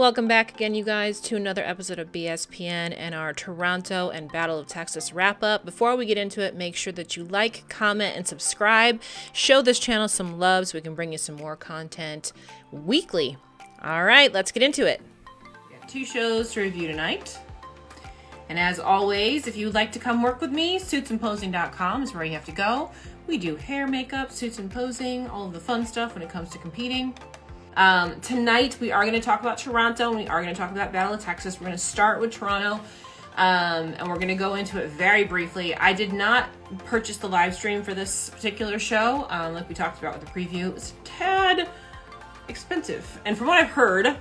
Welcome back again, you guys, to another episode of BSPN and our Toronto and Battle of Texas wrap up. Before we get into it, make sure that you like, comment, and subscribe. Show this channel some love so we can bring you some more content weekly. All right, let's get into it. We have Two shows to review tonight. And as always, if you would like to come work with me, suitsandposing.com is where you have to go. We do hair, makeup, suits and posing, all of the fun stuff when it comes to competing. Um, tonight, we are going to talk about Toronto and we are going to talk about Battle of Texas. We're going to start with Toronto um, and we're going to go into it very briefly. I did not purchase the live stream for this particular show, um, like we talked about with the preview. It was a tad expensive. And from what I've heard,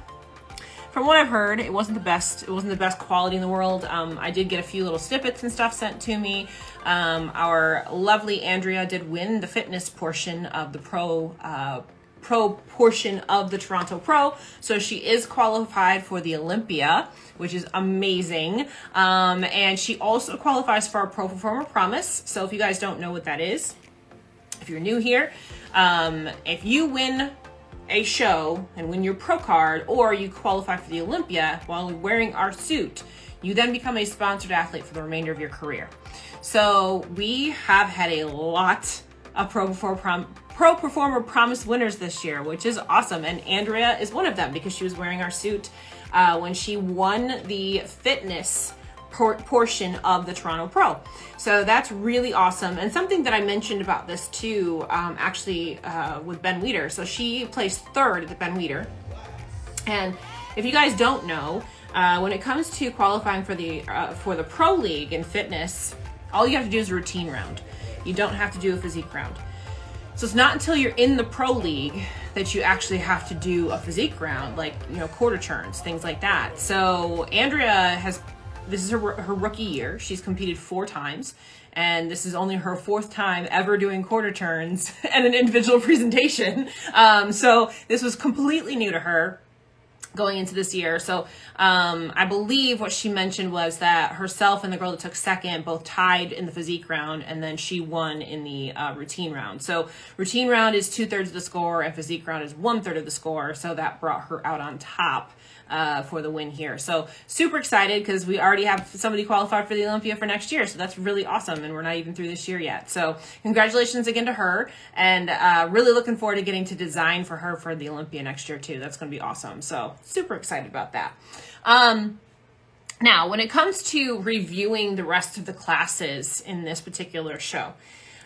from what I've heard, it wasn't the best. It wasn't the best quality in the world. Um, I did get a few little snippets and stuff sent to me. Um, our lovely Andrea did win the fitness portion of the pro uh, pro portion of the Toronto Pro. So she is qualified for the Olympia, which is amazing. Um, and she also qualifies for our Pro Performer Promise. So if you guys don't know what that is, if you're new here, um, if you win a show and win your pro card or you qualify for the Olympia while wearing our suit, you then become a sponsored athlete for the remainder of your career. So we have had a lot of pro performer prom- pro performer promise winners this year, which is awesome. And Andrea is one of them because she was wearing our suit uh, when she won the fitness por- portion of the Toronto Pro. So that's really awesome. And something that I mentioned about this too, um, actually uh, with Ben Weider. So she placed third at the Ben Weider. And if you guys don't know, uh, when it comes to qualifying for the uh, for the pro league in fitness, all you have to do is a routine round. You don't have to do a physique round. So it's not until you're in the pro league that you actually have to do a physique round, like you know quarter turns, things like that. So Andrea has this is her, her rookie year. She's competed four times, and this is only her fourth time ever doing quarter turns and an individual presentation. Um, so this was completely new to her going into this year. So um, I believe what she mentioned was that herself and the girl that took second both tied in the physique round, and then she won in the uh, routine round. So routine round is two thirds of the score, and physique round is one third of the score. So that brought her out on top uh, for the win here. So super excited because we already have somebody qualified for the Olympia for next year. So that's really awesome. And we're not even through this year yet. So congratulations again to her and uh, really looking forward to getting to design for her for the Olympia next year too. That's going to be awesome. So super excited about that. Um, now, when it comes to reviewing the rest of the classes in this particular show,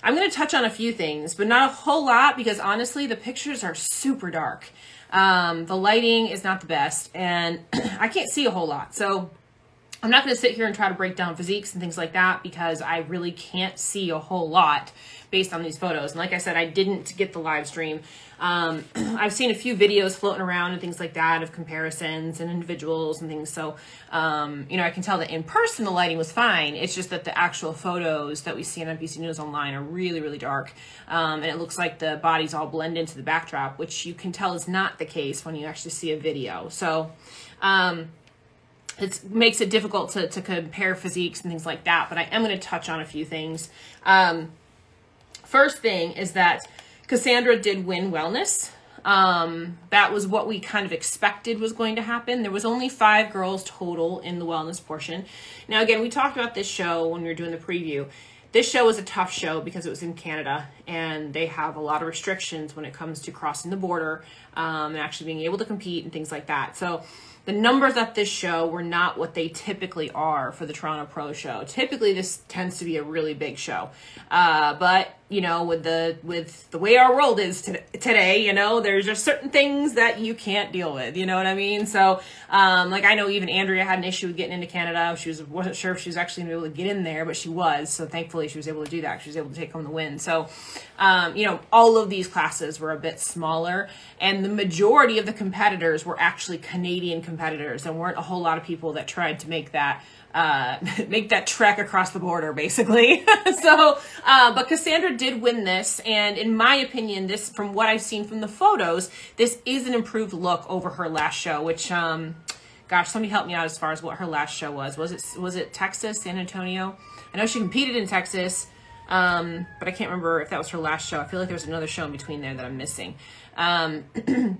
I'm going to touch on a few things, but not a whole lot because honestly, the pictures are super dark. Um, the lighting is not the best, and I can't see a whole lot. So I'm not going to sit here and try to break down physiques and things like that because I really can't see a whole lot based on these photos. And like I said, I didn't get the live stream. Um, I've seen a few videos floating around and things like that of comparisons and individuals and things. So, um, you know, I can tell that in person the lighting was fine. It's just that the actual photos that we see on NPC News Online are really, really dark. Um, and it looks like the bodies all blend into the backdrop, which you can tell is not the case when you actually see a video. So, um, it makes it difficult to, to compare physiques and things like that, but I am going to touch on a few things. Um, first thing is that Cassandra did win wellness. Um, that was what we kind of expected was going to happen. There was only five girls total in the wellness portion. Now, again, we talked about this show when we were doing the preview. This show was a tough show because it was in Canada and they have a lot of restrictions when it comes to crossing the border um, and actually being able to compete and things like that. So the numbers at this show were not what they typically are for the Toronto Pro Show. Typically, this tends to be a really big show, uh, but you know, with the with the way our world is to, today, you know, there's just certain things that you can't deal with. You know what I mean? So, um, like I know even Andrea had an issue with getting into Canada. She was wasn't sure if she was actually to be able to get in there, but she was. So thankfully, she was able to do that. She was able to take home the win. So, um, you know, all of these classes were a bit smaller, and the majority of the competitors were actually Canadian competitors, and weren't a whole lot of people that tried to make that uh, make that trek across the border, basically. so, uh, but Cassandra did win this, and in my opinion, this, from what I've seen from the photos, this is an improved look over her last show, which, um, gosh, somebody help me out as far as what her last show was. Was it was it Texas, San Antonio? I know she competed in Texas, um, but I can't remember if that was her last show. I feel like there was another show in between there that I'm missing. Um,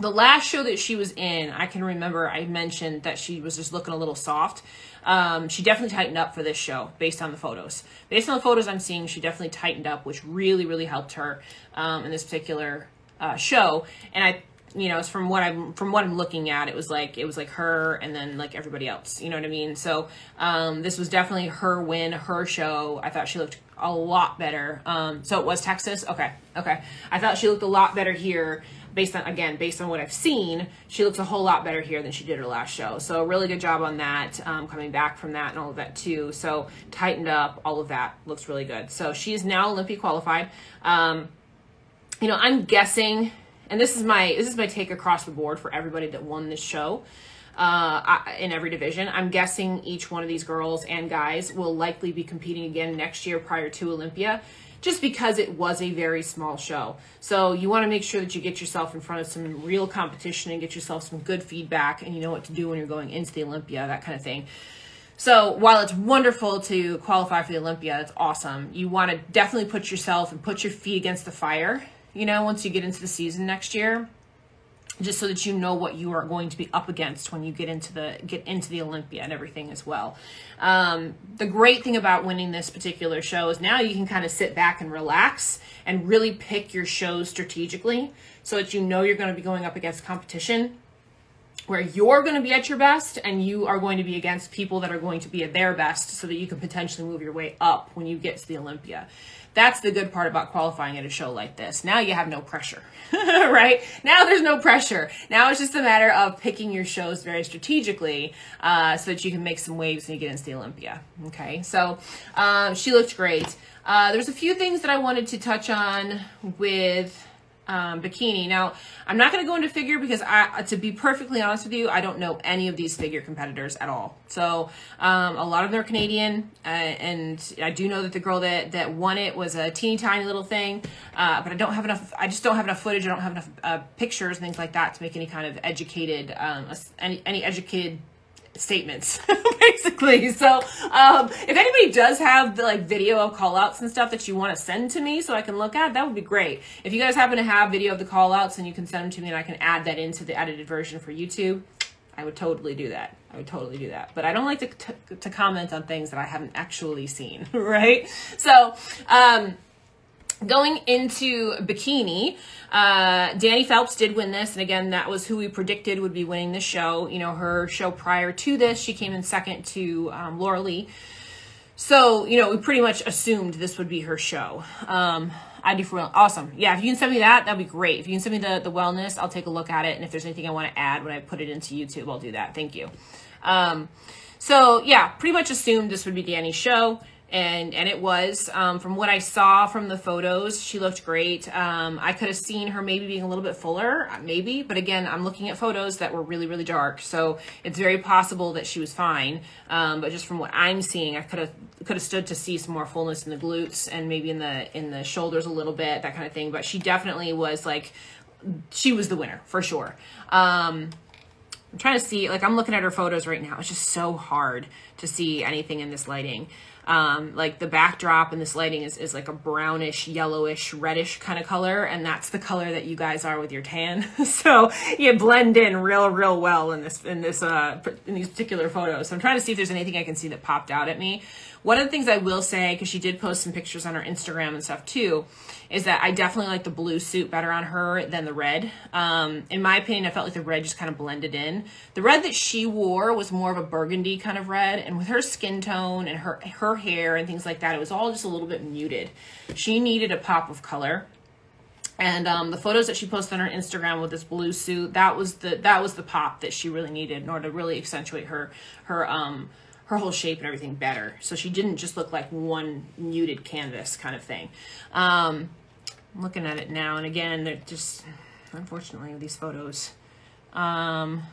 the last show that she was in, I can remember I mentioned that she was just looking a little soft. Um, she definitely tightened up for this show based on the photos. Based on the photos I'm seeing, she definitely tightened up, which really, really helped her um, in this particular uh, show. And I, you know, it's from what I'm from what I'm looking at, it was like it was like her and then like everybody else. You know what I mean? So um, this was definitely her win, her show. I thought she looked a lot better. Um, so it was Texas. Okay, okay. I thought she looked a lot better here based on again based on what I've seen, she looks a whole lot better here than she did her last show. So really good job on that, um, coming back from that and all of that too. So tightened up, all of that looks really good. So she is now Olympia qualified. Um, you know, I'm guessing, and this is my this is my take across the board for everybody that won this show. Uh, in every division. I'm guessing each one of these girls and guys will likely be competing again next year prior to Olympia just because it was a very small show. So you want to make sure that you get yourself in front of some real competition and get yourself some good feedback and you know what to do when you're going into the Olympia, that kind of thing. So while it's wonderful to qualify for the Olympia, it's awesome. You want to definitely put yourself and put your feet against the fire, you know, once you get into the season next year just so that you know what you are going to be up against when you get into the get into the Olympia and everything as well. Um, the great thing about winning this particular show is now you can kind of sit back and relax and really pick your shows strategically so that you know you're going to be going up against competition where you're going to be at your best and you are going to be against people that are going to be at their best so that you can potentially move your way up when you get to the Olympia. That's the good part about qualifying at a show like this. Now you have no pressure, right? Now there's no pressure. Now it's just a matter of picking your shows very strategically uh, so that you can make some waves when you get into the Olympia. Okay, so um, she looked great. Uh, there's a few things that I wanted to touch on with um, bikini. Now, I'm not going to go into figure because I, to be perfectly honest with you, I don't know any of these figure competitors at all. So, um, a lot of them are Canadian, uh, and I do know that the girl that, that won it was a teeny tiny little thing, uh, but I don't have enough, I just don't have enough footage, I don't have enough uh, pictures, and things like that to make any kind of educated, um, any, any educated statements basically. So um, if anybody does have the like video of call outs and stuff that you want to send to me so i can look at that would be great. If you guys happen to have video of the call outs and you can send them to me and i can add that into the edited version for youtube i would totally do that. I would totally do that. But i don't like to, to, to comment on things that i haven't actually seen right? So um Going into bikini, uh, Danny Phelps did win this, and again, that was who we predicted would be winning the show. You know, her show prior to this, she came in second to um, Laura Lee. So, you know, we pretty much assumed this would be her show. Um, I do for real. Awesome. Yeah, if you can send me that, that'd be great. If you can send me the, the wellness, I'll take a look at it. And if there's anything I want to add when I put it into YouTube, I'll do that. Thank you. Um, so, yeah, pretty much assumed this would be Danny's show and and it was um, from what I saw from the photos, she looked great. Um, I could have seen her maybe being a little bit fuller, uh, maybe, but again, I'm looking at photos that were really really dark, so it's very possible that she was fine. Um, but just from what I'm seeing, I could have could have stood to see some more fullness in the glutes and maybe in the in the shoulders a little bit, that kind of thing. But she definitely was like, she was the winner for sure. Um, I'm trying to see, like I'm looking at her photos right now. It's just so hard to see anything in this lighting. Um, like the backdrop and this lighting is, is like a brownish, yellowish, reddish kind of color. And that's the color that you guys are with your tan. so you blend in real, real well in this, in this, uh, in these particular photos. So I'm trying to see if there's anything I can see that popped out at me. One of the things I will say, because she did post some pictures on her Instagram and stuff too, is that I definitely like the blue suit better on her than the red. Um, in my opinion, I felt like the red just kind of blended in. The red that she wore was more of a burgundy kind of red, and with her skin tone and her her hair and things like that, it was all just a little bit muted. She needed a pop of color. And um, the photos that she posted on her Instagram with this blue suit, that was the that was the pop that she really needed in order to really accentuate her her um her whole shape and everything better. So she didn't just look like one muted canvas kind of thing. Um, I'm looking at it now, and again, they're just, unfortunately, these photos. Um,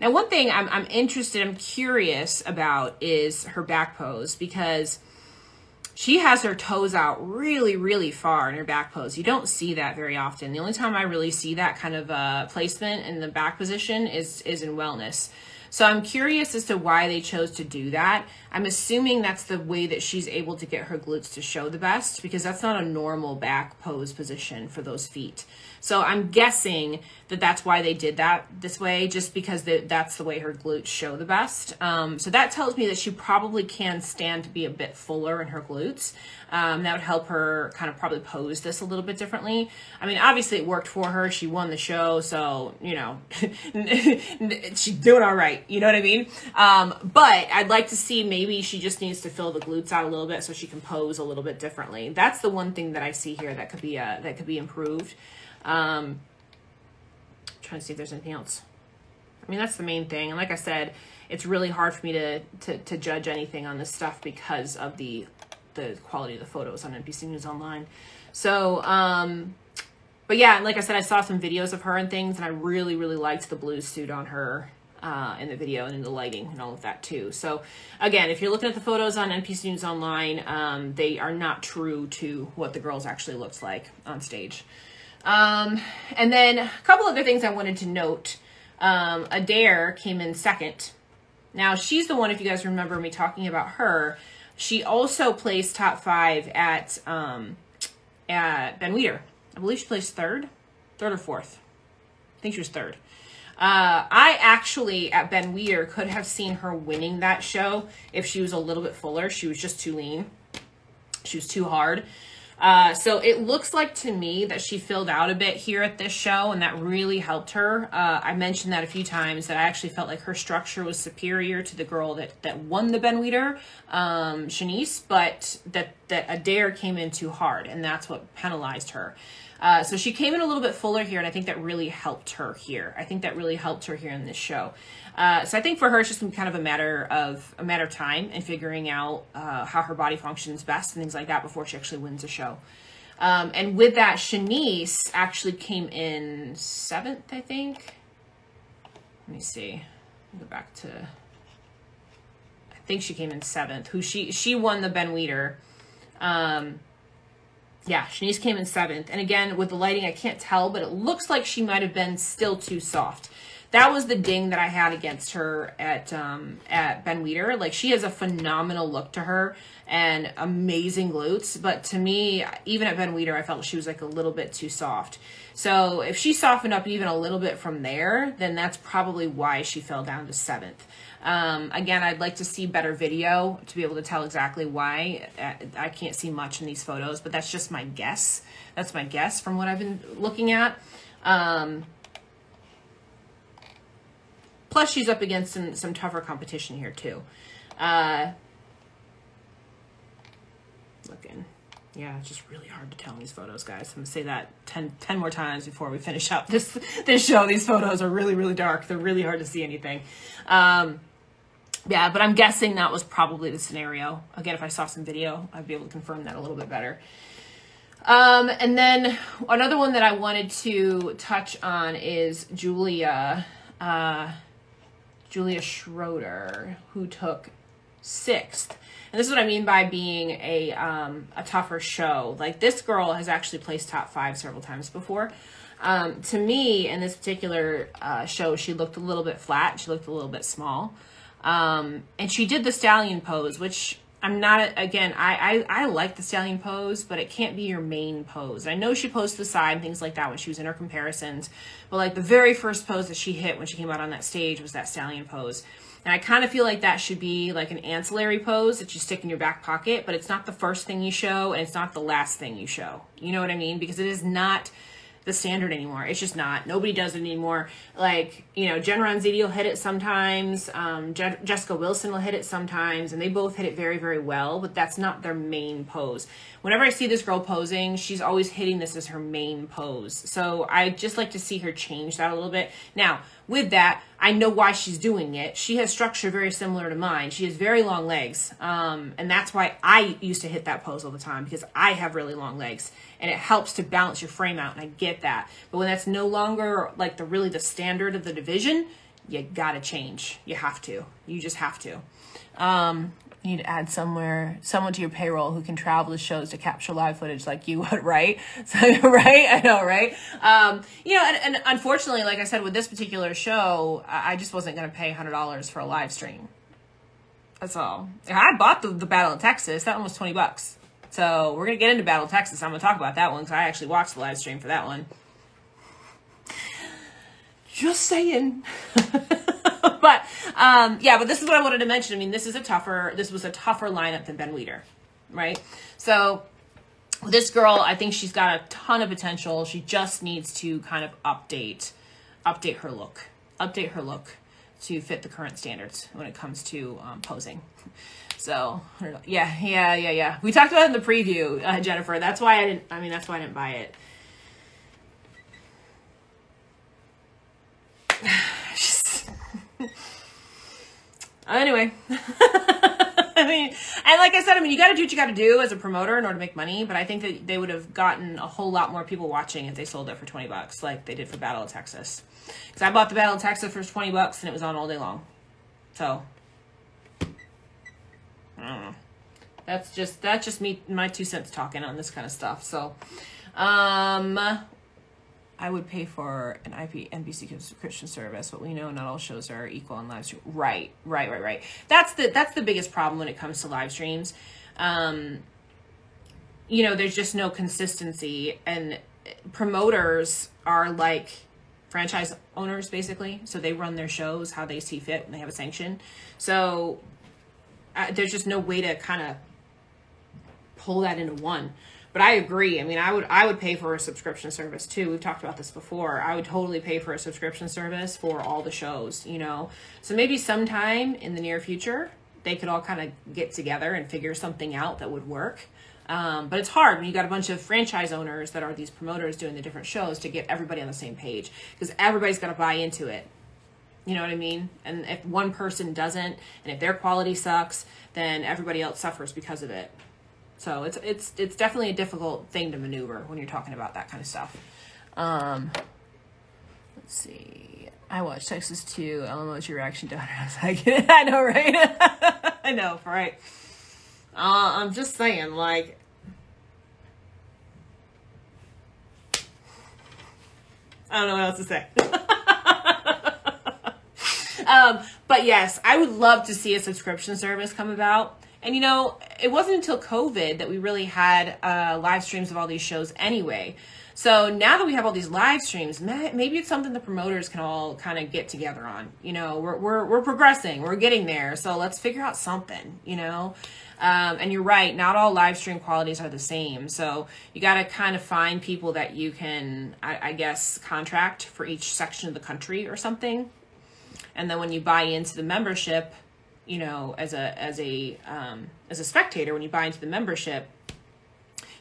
now, one thing I'm, I'm interested, I'm curious about is her back pose because she has her toes out really, really far in her back pose. You don't see that very often. The only time I really see that kind of uh, placement in the back position is, is in wellness. So I'm curious as to why they chose to do that. I'm assuming that's the way that she's able to get her glutes to show the best because that's not a normal back pose position for those feet. So I'm guessing that that's why they did that this way, just because that's the way her glutes show the best. Um, so that tells me that she probably can stand to be a bit fuller in her glutes. Um, that would help her kind of probably pose this a little bit differently. I mean, obviously it worked for her. She won the show, so you know she's doing all right. You know what I mean? Um, but I'd like to see maybe she just needs to fill the glutes out a little bit so she can pose a little bit differently. That's the one thing that I see here that could be uh, that could be improved. Um, trying to see if there's anything else. I mean, that's the main thing. And like I said, it's really hard for me to, to, to judge anything on this stuff because of the the quality of the photos on NPC News Online. So, um, but yeah, like I said, I saw some videos of her and things, and I really, really liked the blue suit on her uh, in the video and in the lighting and all of that too. So again, if you're looking at the photos on NPC News Online, um, they are not true to what the girls actually looks like on stage. Um, and then a couple other things I wanted to note. Um, Adair came in second. Now she's the one, if you guys remember me talking about her, she also placed top five at um, at Ben Weider. I believe she placed third, third or fourth. I think she was third. Uh, I actually at Ben Weider could have seen her winning that show if she was a little bit fuller. She was just too lean. She was too hard. Uh, so it looks like to me that she filled out a bit here at this show, and that really helped her. Uh, I mentioned that a few times that I actually felt like her structure was superior to the girl that that won the Ben Weider, um, Shanice, but that that Adair came in too hard, and that's what penalized her. Uh, so she came in a little bit fuller here, and I think that really helped her here. I think that really helped her here in this show. Uh, so I think for her, it's just kind of a matter of a matter of time and figuring out uh, how her body functions best and things like that before she actually wins a show. Um, and with that, Shanice actually came in seventh, I think. Let me see. Go back to. I think she came in seventh. Who she she won the Ben Weider. Um, yeah, Shanice came in seventh. And again, with the lighting, I can't tell, but it looks like she might have been still too soft. That was the ding that I had against her at um, at Ben Weider. Like she has a phenomenal look to her and amazing glutes, but to me, even at Ben Weider, I felt she was like a little bit too soft. So if she softened up even a little bit from there, then that's probably why she fell down to seventh. Um, again, I'd like to see better video to be able to tell exactly why. I can't see much in these photos, but that's just my guess. That's my guess from what I've been looking at. Um, plus, she's up against some, some tougher competition here, too. Uh, looking. Yeah, it's just really hard to tell in these photos, guys. I'm gonna say that 10, 10 more times before we finish up this this show. These photos are really, really dark. They're really hard to see anything. Um, yeah, but I'm guessing that was probably the scenario. Again, if I saw some video, I'd be able to confirm that a little bit better. Um, and then another one that I wanted to touch on is Julia, uh, Julia Schroeder, who took sixth. And this is what I mean by being a um, a tougher show. Like this girl has actually placed top five several times before. Um, to me, in this particular uh, show, she looked a little bit flat. She looked a little bit small. Um, and she did the stallion pose, which I'm not, again, I, I, I like the stallion pose, but it can't be your main pose. I know she posed the side and things like that when she was in her comparisons, but like the very first pose that she hit when she came out on that stage was that stallion pose. And I kind of feel like that should be like an ancillary pose that you stick in your back pocket, but it's not the first thing you show and it's not the last thing you show. You know what I mean? Because it is not the standard anymore. It's just not. Nobody does it anymore. Like, you know, Jen Ronzetti will hit it sometimes. Um, Je- Jessica Wilson will hit it sometimes, and they both hit it very, very well, but that's not their main pose. Whenever I see this girl posing, she's always hitting this as her main pose. So I just like to see her change that a little bit. Now, with that, I know why she's doing it. She has structure very similar to mine. She has very long legs. Um, and that's why I used to hit that pose all the time because I have really long legs and it helps to balance your frame out. And I get that. But when that's no longer like the really the standard of the division, you gotta change. You have to. You just have to. Um, need to add somewhere someone to your payroll who can travel to shows to capture live footage like you would, right? So, right? I know, right? Um, you know, and, and unfortunately, like I said, with this particular show, I just wasn't going to pay hundred dollars for a live stream. That's all. I bought the, the Battle of Texas. That one was twenty bucks. So we're gonna get into Battle of Texas. I'm gonna talk about that one because I actually watched the live stream for that one. Just saying. but um, yeah, but this is what I wanted to mention. I mean, this is a tougher. This was a tougher lineup than Ben Weider, right? So this girl, I think she's got a ton of potential. She just needs to kind of update, update her look, update her look to fit the current standards when it comes to um, posing. So yeah, yeah, yeah, yeah. We talked about it in the preview, uh, Jennifer. That's why I didn't. I mean, that's why I didn't buy it. Anyway. I mean, and like I said, I mean, you got to do what you got to do as a promoter in order to make money. But I think that they would have gotten a whole lot more people watching if they sold it for twenty bucks, like they did for Battle of Texas. Because I bought the Battle of Texas for twenty bucks and it was on all day long. So, That's just that's just me my two cents talking on this kind of stuff. So, um, I would pay for an IP NPC subscription service, but we know not all shows are equal on live stream. Right, right, right, right. That's the that's the biggest problem when it comes to live streams. Um, you know, there's just no consistency, and promoters are like franchise owners basically. So they run their shows how they see fit, and they have a sanction. So uh, there's just no way to kind of pull that into one. But I agree. I mean, I would I would pay for a subscription service too. We've talked about this before. I would totally pay for a subscription service for all the shows, you know. So maybe sometime in the near future, they could all kind of get together and figure something out that would work. Um, but it's hard when you got a bunch of franchise owners that are these promoters doing the different shows to get everybody on the same page because everybody's got to buy into it. You know what I mean? And if one person doesn't, and if their quality sucks, then everybody else suffers because of it. So it's it's it's definitely a difficult thing to maneuver when you're talking about that kind of stuff. Um, let's see. I watched Texas 2, LMO's reaction to it. I was like, I know, right? I know, right? Uh, I'm just saying, like, I don't know what else to say. um, but yes, I would love to see a subscription service come about. And you know, it wasn't until COVID that we really had uh, live streams of all these shows anyway. So now that we have all these live streams, maybe it's something the promoters can all kind of get together on. You know, we're, we're, we're progressing, we're getting there. So let's figure out something, you know? Um, and you're right, not all live stream qualities are the same. So you got to kind of find people that you can, I, I guess, contract for each section of the country or something. And then when you buy into the membership, you know, as a as a um, as a spectator, when you buy into the membership,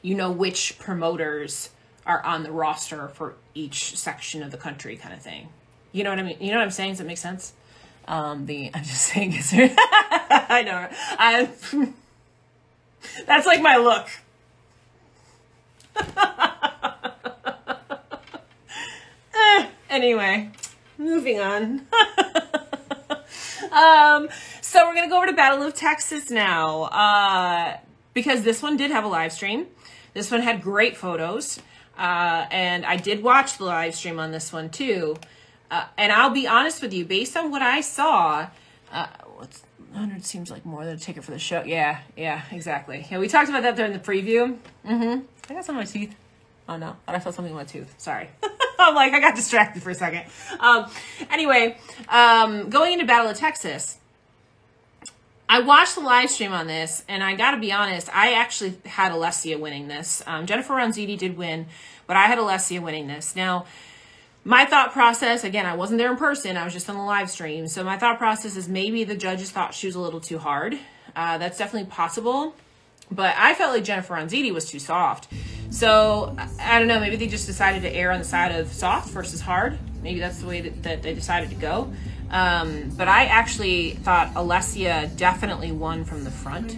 you know which promoters are on the roster for each section of the country, kind of thing. You know what I mean? You know what I'm saying? Does it make sense? Um, the I'm just saying, I know. I that's like my look. eh, anyway, moving on. um, so we're gonna go over to Battle of Texas now, uh, because this one did have a live stream. This one had great photos, uh, and I did watch the live stream on this one too. Uh, and I'll be honest with you, based on what I saw, uh, what's 100 seems like more than a ticket for the show. Yeah, yeah, exactly. Yeah, we talked about that during the preview. Mm-hmm. I got some on my teeth. Oh no, I saw something on my tooth. Sorry. I'm like, I got distracted for a second. Um, anyway, um, going into Battle of Texas, I watched the live stream on this, and I got to be honest, I actually had Alessia winning this. Um, Jennifer Ronzetti did win, but I had Alessia winning this. Now, my thought process, again, I wasn't there in person, I was just on the live stream. So my thought process is maybe the judges thought she was a little too hard. Uh, that's definitely possible. But I felt like Jennifer Ronzetti was too soft. So I don't know, maybe they just decided to err on the side of soft versus hard. Maybe that's the way that, that they decided to go. Um, but I actually thought Alessia definitely won from the front.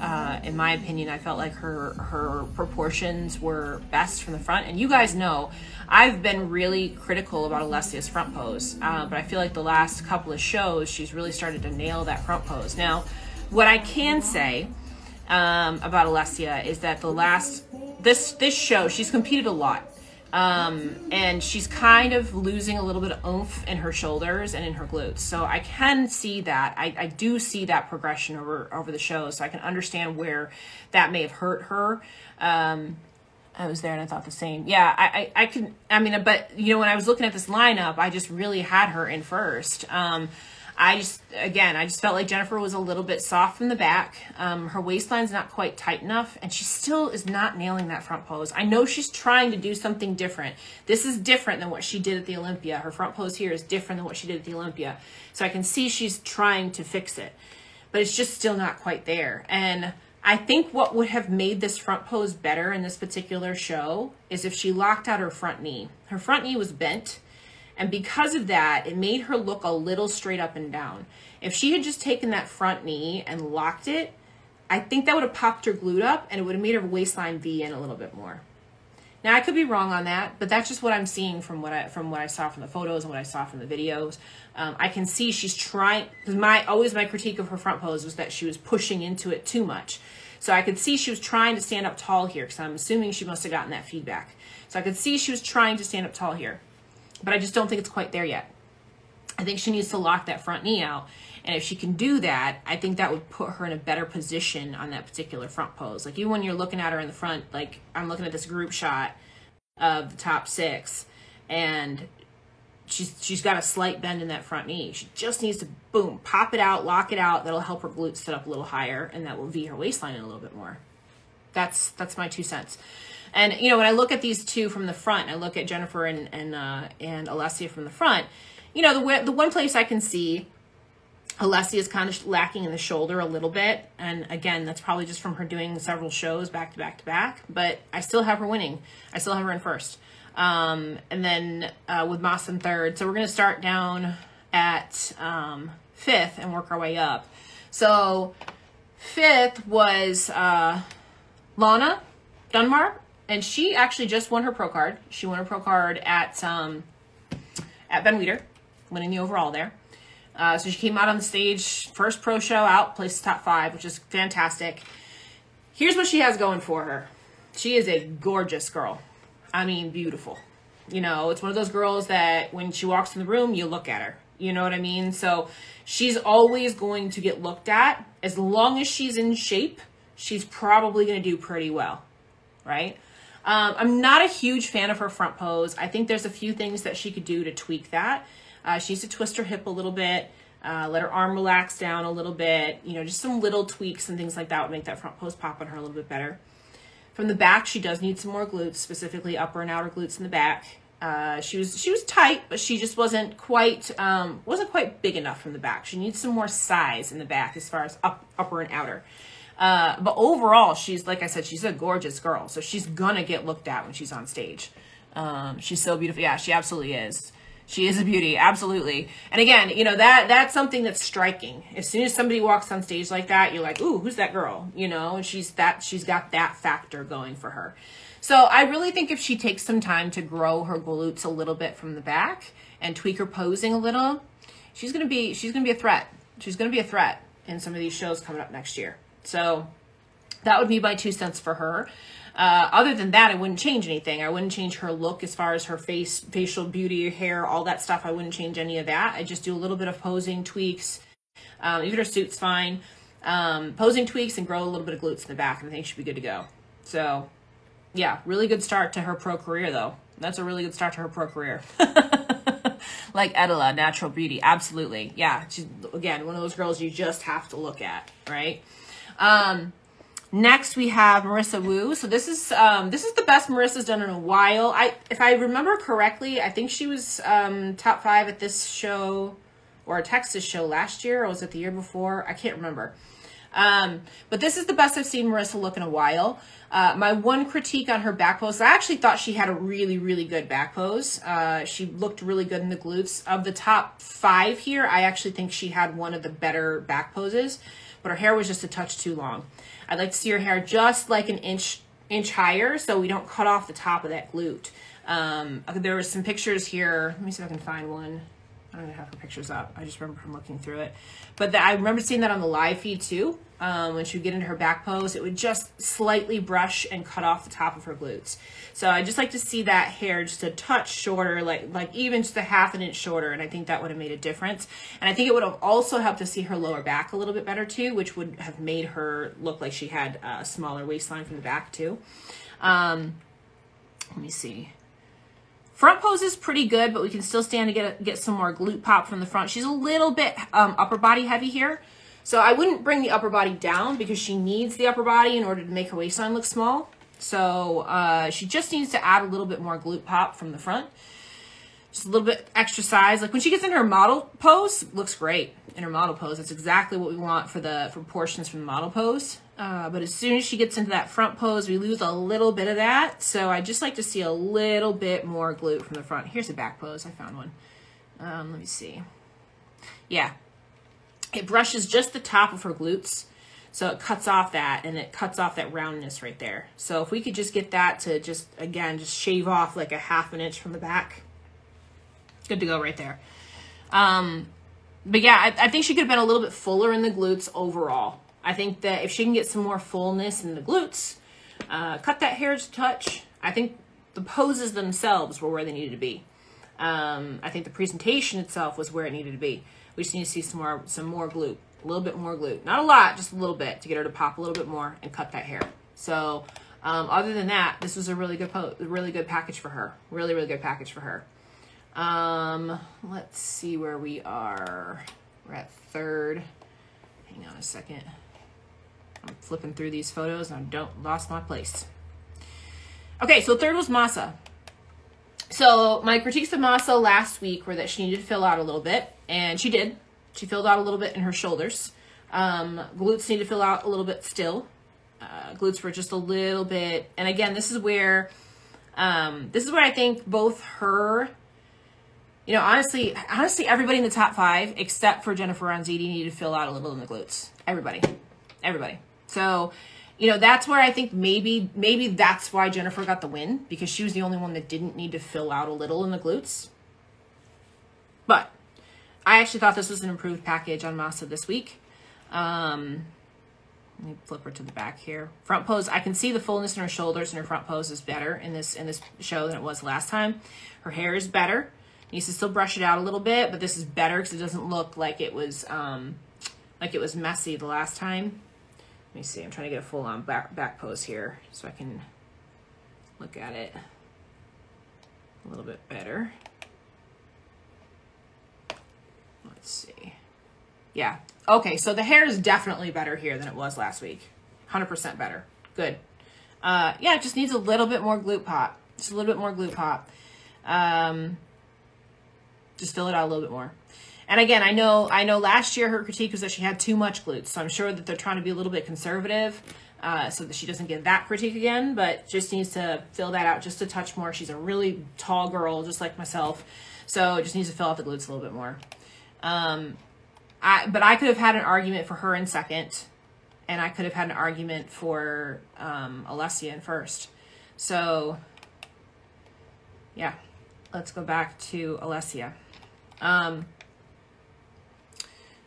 Uh, in my opinion, I felt like her her proportions were best from the front. And you guys know, I've been really critical about Alessia's front pose, uh, but I feel like the last couple of shows she's really started to nail that front pose. Now, what I can say um, about Alessia is that the last this this show she's competed a lot. Um, and she's kind of losing a little bit of oomph in her shoulders and in her glutes. So I can see that. I, I do see that progression over over the show. So I can understand where that may have hurt her. Um, I was there and I thought the same. Yeah, I, I, I can, I mean, but, you know, when I was looking at this lineup, I just really had her in first. Um, I just, again, I just felt like Jennifer was a little bit soft from the back. Um, her waistline's not quite tight enough, and she still is not nailing that front pose. I know she's trying to do something different. This is different than what she did at the Olympia. Her front pose here is different than what she did at the Olympia. So I can see she's trying to fix it, but it's just still not quite there. And I think what would have made this front pose better in this particular show is if she locked out her front knee. Her front knee was bent, and because of that, it made her look a little straight up and down. If she had just taken that front knee and locked it, I think that would have popped her glute up and it would have made her waistline V in a little bit more. Now I could be wrong on that, but that's just what I'm seeing from what I from what I saw from the photos and what I saw from the videos. Um, I can see she's trying. Because my always my critique of her front pose was that she was pushing into it too much. So I could see she was trying to stand up tall here because I'm assuming she must have gotten that feedback. So I could see she was trying to stand up tall here, but I just don't think it's quite there yet. I think she needs to lock that front knee out. And if she can do that, I think that would put her in a better position on that particular front pose. Like even when you're looking at her in the front, like I'm looking at this group shot of the top six, and she's she's got a slight bend in that front knee. She just needs to boom, pop it out, lock it out. That'll help her glutes sit up a little higher, and that will V her waistline in a little bit more. That's that's my two cents. And you know, when I look at these two from the front, I look at Jennifer and and uh, and Alessia from the front. You know, the the one place I can see Alessia is kind of lacking in the shoulder a little bit. And again, that's probably just from her doing several shows back to back to back. But I still have her winning. I still have her in first. Um, and then uh, with Moss in third. So we're going to start down at um, fifth and work our way up. So fifth was uh, Lana Dunmar. And she actually just won her pro card. She won her pro card at um, at Van Meter, winning the overall there. Uh, so she came out on the stage, first pro show out, placed top five, which is fantastic. Here's what she has going for her. She is a gorgeous girl. I mean, beautiful. You know, it's one of those girls that when she walks in the room, you look at her. You know what I mean? So she's always going to get looked at. As long as she's in shape, she's probably going to do pretty well, right? Um, I'm not a huge fan of her front pose. I think there's a few things that she could do to tweak that. Uh, she needs to twist her hip a little bit, uh, let her arm relax down a little bit. You know, just some little tweaks and things like that would make that front pose pop on her a little bit better. From the back, she does need some more glutes, specifically upper and outer glutes in the back. Uh, she was she was tight, but she just wasn't quite um, wasn't quite big enough from the back. She needs some more size in the back as far as up upper and outer. Uh, but overall, she's like I said, she's a gorgeous girl, so she's gonna get looked at when she's on stage. Um, she's so beautiful. Yeah, she absolutely is. She is a beauty, absolutely. And again, you know, that that's something that's striking. As soon as somebody walks on stage like that, you're like, "Ooh, who's that girl?" You know, she's that she's got that factor going for her. So, I really think if she takes some time to grow her glutes a little bit from the back and tweak her posing a little, she's to be she's to be a threat. She's to be a threat in some of these shows coming up next year. So, that would be my two cents for her. Uh, other than that, I wouldn't change anything. I wouldn't change her look as far as her face, facial beauty, hair, all that stuff. I wouldn't change any of that. I just do a little bit of posing tweaks. Um, even her suit's fine. Um, posing tweaks and grow a little bit of glutes in the back, and I think she'd be good to go. So, yeah, really good start to her pro career, though. That's a really good start to her pro career. like Edela, natural beauty, absolutely. Yeah, she's again one of those girls you just have to look at, right? Um, Next, we have Marissa Wu. So this is um, this is the best Marissa's done in a while. I, if I remember correctly, I think she was um, top five at this show or a Texas show last year, or was it the year before? I can't remember. Um, but this is the best I've seen Marissa look in a while. Uh, my one critique on her back pose, I actually thought she had a really, really good back pose. Uh, she looked really good in the glutes. Of the top five here, I actually think she had one of the better back poses, but her hair was just a touch too long. I'd like to see her hair just like an inch inch higher so we don't cut off the top of that glute. Um, there was some pictures here. Let me see if I can find one. I don't have her pictures up. I just remember from looking through it. But the, I remember seeing that on the live feed too. Um, when she would get into her back pose, it would just slightly brush and cut off the top of her glutes. So I just like to see that hair just a touch shorter, like like even just a half an inch shorter, and I think that would have made a difference. And I think it would have also helped to see her lower back a little bit better too, which would have made her look like she had a smaller waistline from the back too. Um, Let me see. Front pose is pretty good, but we can still stand to get, get some more glute pop from the front. She's a little bit um, upper body heavy here. So I wouldn't bring the upper body down because she needs the upper body in order to make her waistline look small. So uh, she just needs to add a little bit more glute pop from the front. Just a little bit extra size. Like when she gets in her model pose, looks great in her model pose. That's exactly what we want for the proportions from the model pose. Uh, but as soon as she gets into that front pose, we lose a little bit of that. So I just like to see a little bit more glute from the front. Here's a back pose. I found one. Um, let me see. Yeah. It brushes just the top of her glutes. So it cuts off that and it cuts off that roundness right there. So if we could just get that to just, again, just shave off like a half an inch from the back. Good to go right there. Um, but yeah, I, I think she could have been a little bit fuller in the glutes overall. I think that if she can get some more fullness in the glutes, uh, cut that hair to touch, I think the poses themselves were where they needed to be. Um, I think the presentation itself was where it needed to be. We just need to see some more, some more glute, a little bit more glute, not a lot, just a little bit to get her to pop a little bit more and cut that hair. So, um, other than that, this was a really good, really good package for her. Really, really good package for her. Um, let's see where we are. We're at third. Hang on a second. I'm flipping through these photos and I don't lost my place. Okay, so third was Masa. So my critiques of Masa last week were that she needed to fill out a little bit, and she did. She filled out a little bit in her shoulders. Um, glutes need to fill out a little bit still. Uh, glutes were just a little bit, and again, this is where, um, this is where I think both her, you know, honestly, honestly, everybody in the top five except for Jennifer Ronzetti needed to fill out a little in the glutes. Everybody, everybody. So, you know, that's where I think maybe maybe that's why Jennifer got the win because she was the only one that didn't need to fill out a little in the glutes. But I actually thought this was an improved package on Masa this week. Um, let me flip her to the back here. Front pose, I can see the fullness in her shoulders and her front pose is better in this in this show than it was last time. Her hair is better. Needs to still brush it out a little bit, but this is better because it doesn't look like it was um, like it was messy the last time. Let me see, I'm trying to get a full on back, back pose here so I can look at it a little bit better. Let's see. Yeah. Okay, so the hair is definitely better here than it was last week. 100% better. Good. Uh, yeah, it just needs a little bit more glute pop. Just a little bit more glute pop. Um, just fill it out a little bit more. And again, I know I know last year her critique was that she had too much glutes, so I'm sure that they're trying to be a little bit conservative uh, so that she doesn't get that critique again, but just needs to fill that out just a touch more. She's a really tall girl, just like myself, so just needs to fill out the glutes a little bit more. Um, I, but I could have had an argument for her in second, and I could have had an argument for um, Alessia in first. So, yeah, let's go back to Alessia. Um,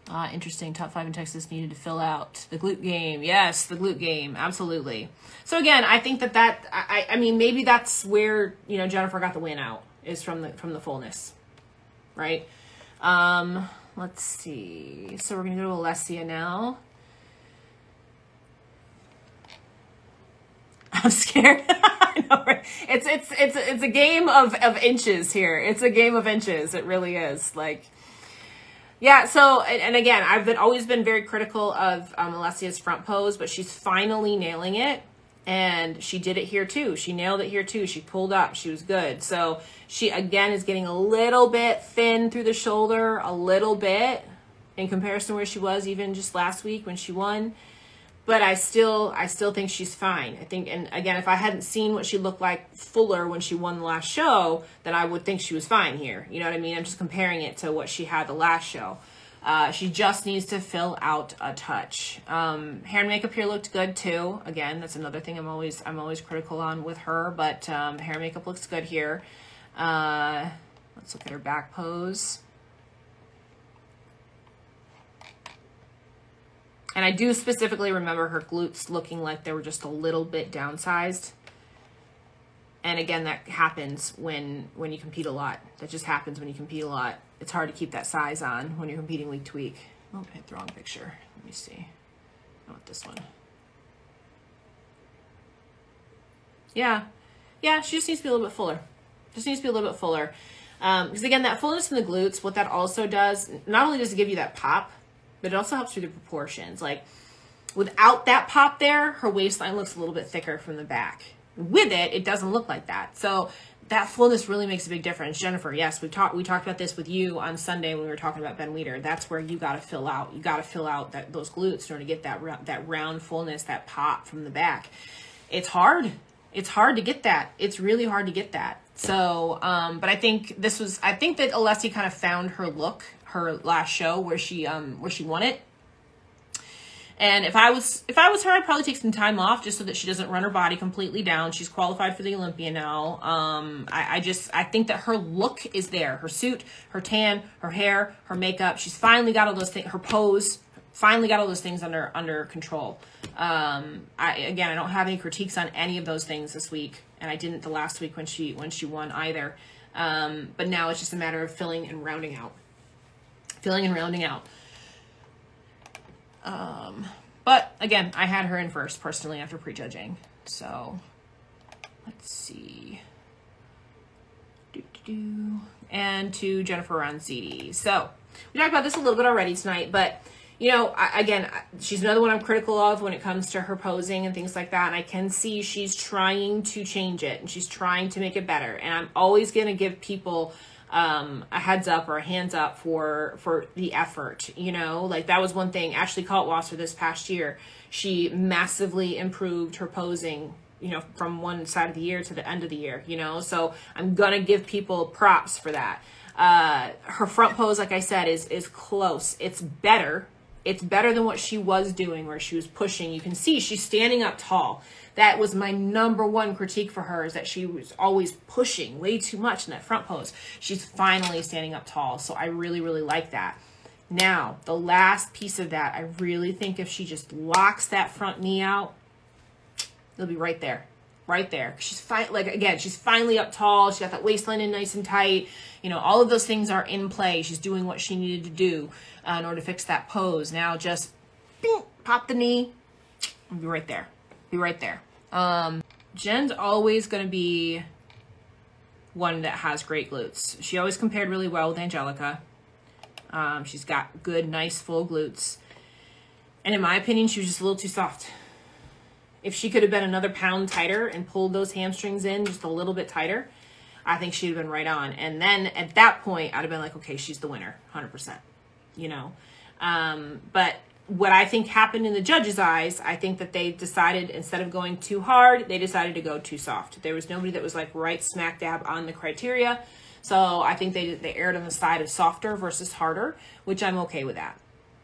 Ah, interesting. Top five in Texas needed to fill out the glute game. Yes, the glute game. Absolutely. So again, I think that that I, I mean maybe that's where you know Jennifer got the win out is from the from the fullness, right? Um, let's see. So we're gonna go to Alessia now. I'm scared. Know? It's it's it's it's a game of of inches here. It's a game of inches. It really is. Like yeah, so and, and, again, I've been always been very critical of um, Alessia's front pose, but she's finally nailing it, and she did it here too. She nailed it here too. She pulled up. She was good. So she again is getting a little bit thin through the shoulder, a little bit in comparison where she was even just last week when she won but I still I still think she's fine. I think and again if I hadn't seen what she looked like fuller when she won the last show, then I would think she was fine here. You know what I mean? I'm just comparing it to what she had the last show. Uh, she just needs to fill out a touch. Um, hair and makeup here looked good too. Again, that's another thing I'm always I'm always critical on with her, but um, hair and makeup looks good here. Uh, let's look at her back pose. And I do specifically remember her glutes looking like they were just a little bit downsized. And again, that happens when when you compete a lot. That just happens when you compete a lot. It's hard to keep that size on when you're competing week to week. Oh, I hit the wrong picture. Let me see. I want this one. Yeah. Yeah, she just needs to be a little bit fuller. Just needs to be a little bit fuller. Because um, again, that fullness in the glutes, what that also does, not only does it give you that pop, but it also helps with the proportions. Like without that pop there, her waistline looks a little bit thicker from the back. With it, it doesn't look like that. So that fullness really makes a big difference. Jennifer, yes, we talked we talked about this with you on Sunday when we were talking about Ben Weider. That's where you got to fill out. You got to fill out that those glutes in order to get that that round fullness, that pop from the back. It's hard. It's hard to get that. It's really hard to get that. So, um, but I think this was. I think that Alessia kind of found her look, her last show where she um where she won it and if I was if I was her, I'd probably take some time off just so that she doesn't run her body completely down. She's qualified for the Olympia now. Um, I, I just I think that her look is there. Her suit, her tan, her hair, her makeup. She's finally got all those things. Her pose, finally got all those things under under control. Um, I again, I don't have any critiques on any of those things this week, and I didn't the last week when she when she won either. Um, but now it's just a matter of filling and rounding out, filling and rounding out. Um, but again, I had her in first personally after prejudging. So let's see. Do, do, do. And to Jennifer Ronziti. So we talked about this a little bit already tonight, but you know, I, again, she's another one I'm critical of when it comes to her posing and things like that. And I can see she's trying to change it and she's trying to make it better. And I'm always going to give people um, a heads up or a hands up for for the effort. You know, like that was one thing. Ashley Kaltwasser this past year, she massively improved her posing. You know, from one side of the year to the end of the year. You know, so I'm gonna give people props for that. Uh, her front pose, like I said, is is close. It's better. It's better than what she was doing, where she was pushing. You can see she's standing up tall that was my number one critique for her is that she was always pushing way too much in that front pose. She's finally standing up tall. So I really, really like that. Now, the last piece of that, I really think if she just locks that front knee out, it'll be right there. Right there. She's fine. Like again, she's finally up tall. She got that waistline in nice and tight. You know, all of those things are in play. She's doing what she needed to do uh, in order to fix that pose. Now, just pop the knee. Be right there. Be right there. Um, Jen's always going to be one that has great glutes. She always compared really well with Angelica. Um, she's got good, nice, full glutes. And in my opinion, she was just a little too soft. If she could have been another pound tighter and pulled those hamstrings in just a little bit tighter, I think she'd have been right on. And then at that point, I'd have been like, okay, she's the winner, 100%. You know? Um, but what I think happened in the judge's eyes, I think that they decided instead of going too hard, they decided to go too soft. There was nobody that was like right smack dab on the criteria. So I think they they erred on the side of softer versus harder, which I'm okay with that.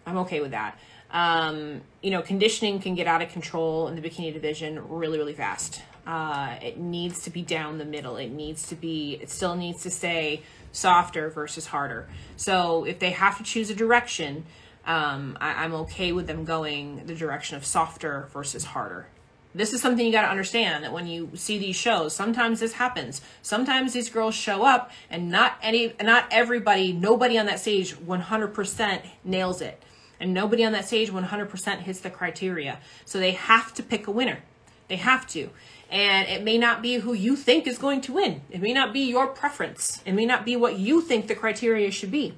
I'm okay with that. Um, you know, conditioning can get out of control in the bikini division really, really fast. Uh, it needs to be down the middle. It needs to be, it still needs to stay softer versus harder. So if they have to choose a direction, um, I, I'm okay with them going the direction of softer versus harder. This is something you got to understand that when you see these shows, sometimes this happens. Sometimes these girls show up and not any, not everybody, nobody on that stage 100% nails it. And nobody on that stage 100% hits the criteria. So they have to pick a winner. They have to. And it may not be who you think is going to win. It may not be your preference. It may not be what you think the criteria should be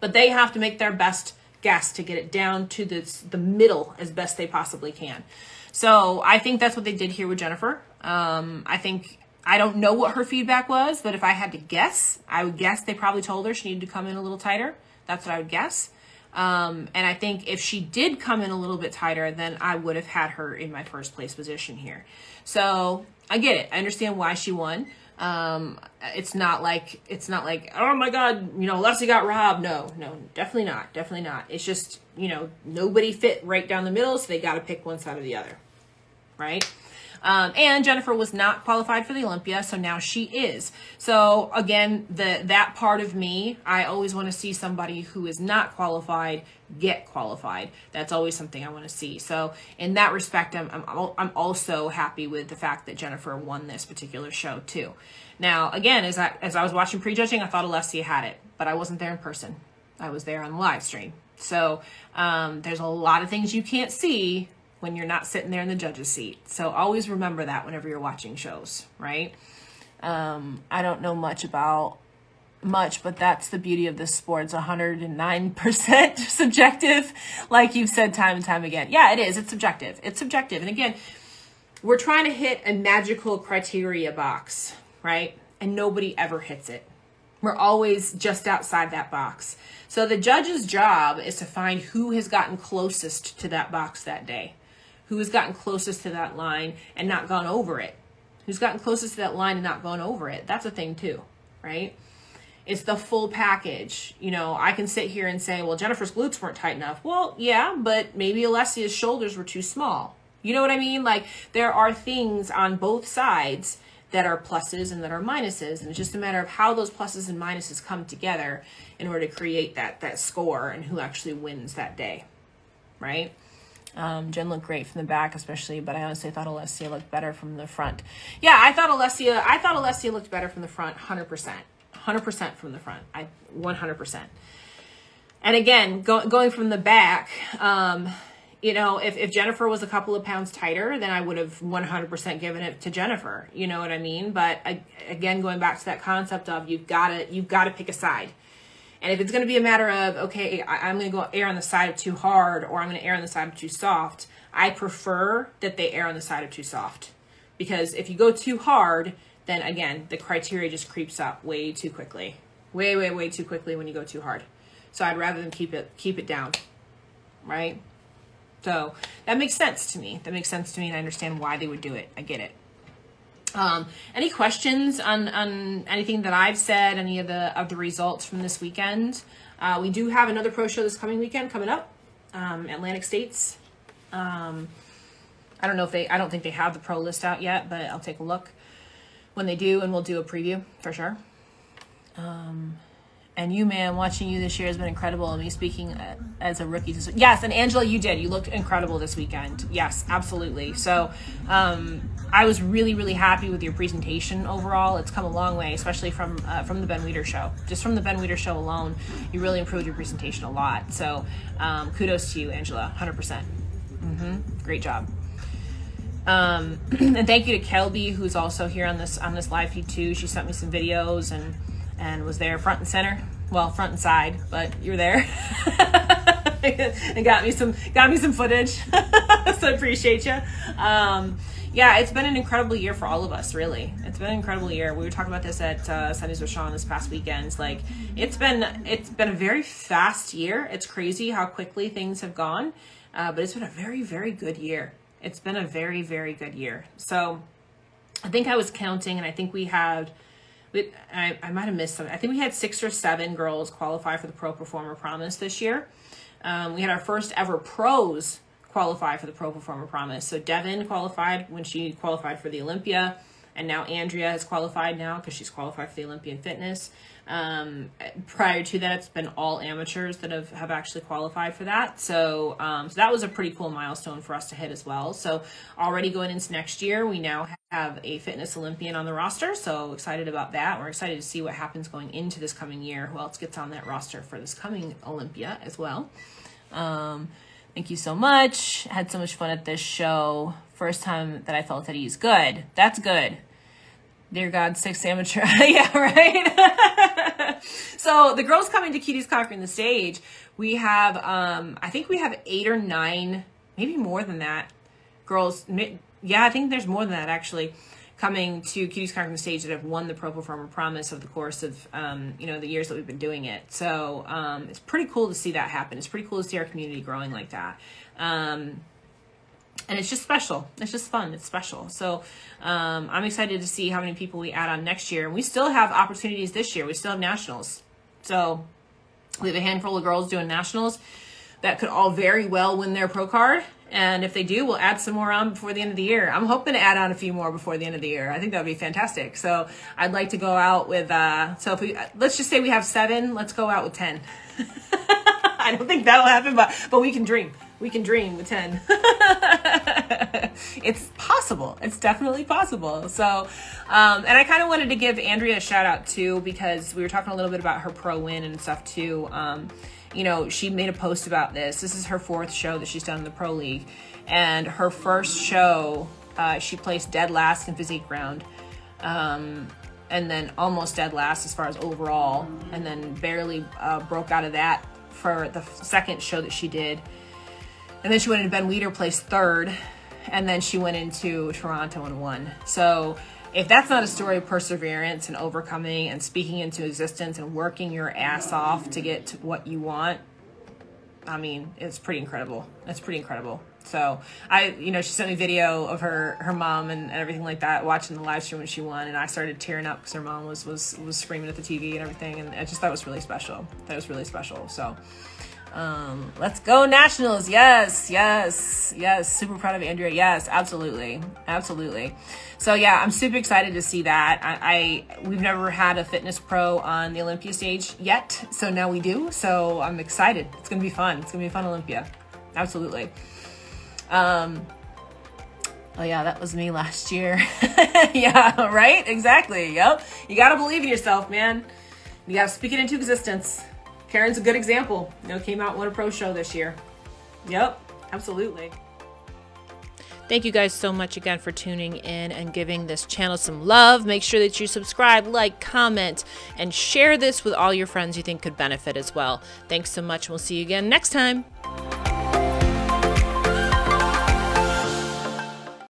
but they have to make their best guess to get it down to the, the middle as best they possibly can. So I think that's what they did here with Jennifer. Um, I think, I don't know what her feedback was, but if I had to guess, I would guess they probably told her she needed to come in a little tighter. That's what I would guess. Um, and I think if she did come in a little bit tighter, then I would have had her in my first place position here. So I get it. I understand why she won. Um, it's not like it's not like oh my god, you know, Leslie got robbed. No, no, definitely not, definitely not. It's just you know nobody fit right down the middle, so they got to pick one side or the other, right? Um, and Jennifer was not qualified for the Olympia, so now she is. So again, the that part of me, I always want to see somebody who is not qualified get qualified. That's always something I want to see. So in that respect, I'm I'm, I'm also happy with the fact that Jennifer won this particular show too. Now again, as I as I was watching prejudging, I thought Alessia had it, but I wasn't there in person. I was there on the live stream. So um, there's a lot of things you can't see when you're not sitting there in the judge's seat. So always remember that whenever you're watching shows, right? Um, I don't know much about much, but that's the beauty of this sport. It's 109% subjective, like you've said time and time again. Yeah, it is. It's subjective. It's subjective. And again, we're trying to hit a magical criteria box, right? And nobody ever hits it. We're always just outside that box. So the judge's job is to find who has gotten closest to that box that day, who has gotten closest to that line and not gone over it, who's gotten closest to that line and not gone over it. That's a thing too, right? It's the full package. You know, I can sit here and say, well, Jennifer's glutes weren't tight enough. Well, yeah, but maybe Alessia's shoulders were too small. You know what I mean? Like there are things on both sides that are pluses and that are minuses and it's just a matter of how those pluses and minuses come together in order to create that that score and who actually wins that day right um, Jen looked great from the back, especially, but I honestly thought Alessia looked better from the front. Yeah, I thought Alessia, I thought Alessia looked better from the front, hundred percent, hundred percent from the front. I one hundred percent. And again, go, going from the back, um, you know, if, if Jennifer was a couple of pounds tighter, then I would have 100% given it to Jennifer. You know what I mean? But I, again, going back to that concept of you've got to, you've got to pick a side. And if it's going to be a matter of, okay, I, am going to go err on the side of too hard or I'm going to err on the side of too soft, I prefer that they err on the side of too soft. Because if you go too hard, then again, the criteria just creeps up way too quickly. Way, way, way too quickly when you go too hard. So I'd rather them keep it, keep it down. Right? So that makes sense to me. That makes sense to me, and I understand why they would do it. I get it. Um, any questions on, on anything that I've said, any of the of the results from this weekend? Uh, we do have another pro show this coming weekend coming up, um, Atlantic States. Um, I don't know if they, I don't think they have the pro list out yet, but I'll take a look when they do, and we'll do a preview for sure. Um, and you, man, watching you this year has been incredible. And me speaking uh, as a rookie. Yes, and Angela, you did. You looked incredible this weekend. Yes, absolutely. So um, I was really, really happy with your presentation overall. It's come a long way, especially from uh, from the Ben Weider show. Just from the Ben Weider show alone, you really improved your presentation a lot. So um, kudos to you, Angela. 100%. percent mm-hmm. Great job. Um, and thank you to Kelby, who's also here on this on this live feed too. She sent me some videos and and was there front and center. Well, front and side, but you're there. and got me some got me some footage. so I appreciate you. Um, yeah, it's been an incredible year for all of us, really. It's been an incredible year. We were talking about this at uh, Sundays with Shawn this past weekend. Like, it's been it's been a very fast year. It's crazy how quickly things have gone, uh, but it's been a very very good year. It's been a very very good year. So, I think I was counting, and I think we had we, I, I might have missed some. I think we had six or seven girls qualify for the Pro Performer Promise this year. Um, we had our first ever pros qualify for the Pro Performer Promise. So Devin qualified when she qualified for the Olympia, and now Andrea has qualified now because she's qualified for the Olympian Fitness. Um, prior to that, it's been all amateurs that have, have actually qualified for that. So, um, so that was a pretty cool milestone for us to hit as well. So already going into next year, we now have a fitness Olympian on the roster. So excited about that. We're excited to see what happens going into this coming year. Who else gets on that roster for this coming Olympia as well? Um, thank you so much. Had so much fun at this show. First time that I felt at ease. Good. That's good. Dear God, six amateur. yeah, right. so the girls coming to Cuties Conquering the Stage, we have, um, I think we have eight or nine, maybe more than that, girls. Yeah, I think there's more than that actually coming to Cuties the Stage that have won the Pro Performer Promise of the course of, um, you know, the years that we've been doing it. So um, it's pretty cool to see that happen. It's pretty cool to see our community growing like that. Um, and it's just special. It's just fun. It's special. So um, I'm excited to see how many people we add on next year. And we still have opportunities this year. We still have nationals. So we have a handful of girls doing nationals that could all very well win their pro card. And if they do, we'll add some more on before the end of the year. I'm hoping to add on a few more before the end of the year. I think that would be fantastic. So I'd like to go out with, uh, so if we, let's just say we have seven, let's go out with 10. I don't think that'll happen, but, but we can dream we can dream with 10. it's possible. It's definitely possible. So, um, and I kind of wanted to give Andrea a shout out too because we were talking a little bit about her pro win and stuff too. Um, you know, she made a post about this. This is her fourth show that she's done in the pro league, and her first show, uh, she placed dead last in physique round. Um, and then almost dead last as far as overall, and then barely uh, broke out of that for the second show that she did. And then she went into Ben Weider, placed third, and then she went into Toronto and won. So if that's not a story of perseverance and overcoming and speaking into existence and working your ass off to get to what you want, I mean, it's pretty incredible. It's pretty incredible. So I, you know, she sent me video of her her mom and, and everything like that, watching the live stream when she won, and I started tearing up because her mom was was was screaming at the TV and everything, and I just thought it was really special. That was really special. So. Um, let's go Nationals. Yes, yes, yes. Super proud of Andrea. Yes, absolutely. Absolutely. So yeah, I'm super excited to see that. I, I we've never had a fitness pro on the Olympia stage yet. So now we do. So I'm excited. It's going to be fun. It's going to be fun Olympia. Absolutely. Um, oh yeah, that was me last year. yeah, right? Exactly. Yep. You got to believe in yourself, man. You got to speak it into existence. Karen's a good example. You know, came out won a pro show this year. Yep, absolutely. Thank you guys so much again for tuning in and giving this channel some love. Make sure that you subscribe, like, comment, and share this with all your friends you think could benefit as well. Thanks so much. We'll see you again next time.